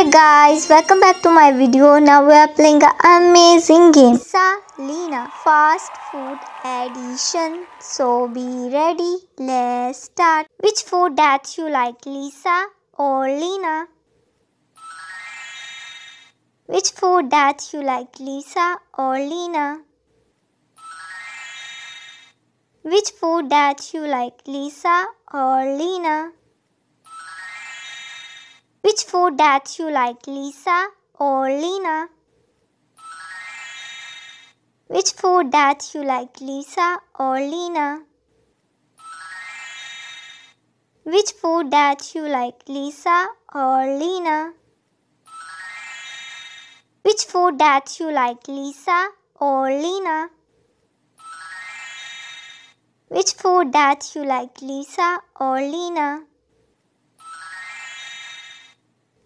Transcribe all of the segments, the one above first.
Hey guys, welcome back to my video. Now we are playing an amazing game. Salina Fast Food Edition. So be ready. Let's start. Which food that you like, Lisa or Lena? Which food that you like, Lisa or Lena? Which food that you like, Lisa or Lena? Food that you like, Lisa or Lena? Which food that you like, Lisa or Lena? Which food that you like, Lisa or Lena? Which food that you like, Lisa or Lena? Which food that you like, Lisa or Lena?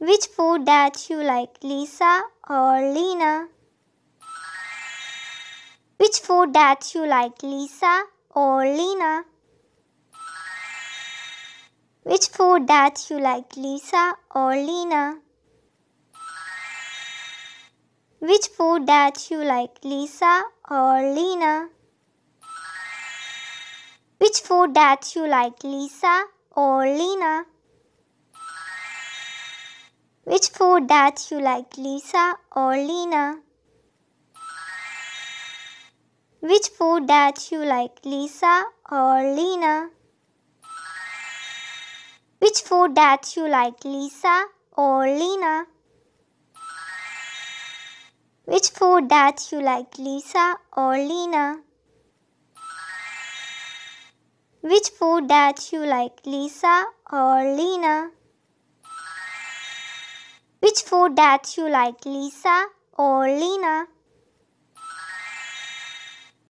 Which food that you like, Lisa or Lena? Which food that you like, Lisa or Lena? Which food that you like, Lisa or Lena? Which food that you like, Lisa or Lena? Which food that you like, Lisa or Lena? Which food that you like, Lisa or Lena? Which food that you like, Lisa or Lena? Which food that you like, Lisa or Lena? Which food that you like, Lisa or Lena? Which food that you like, Lisa or Lena? Which food that you like, Lisa or Lena?